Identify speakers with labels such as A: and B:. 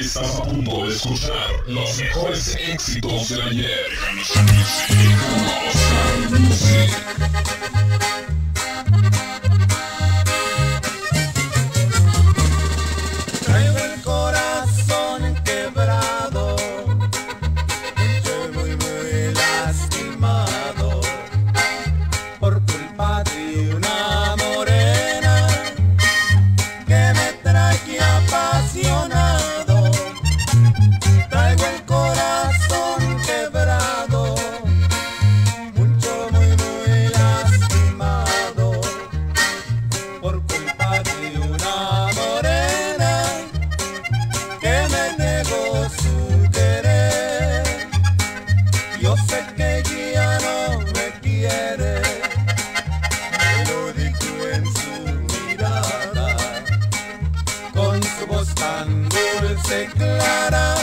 A: Estás a punto de escuchar los mejores éxitos de ayer.
B: se clara.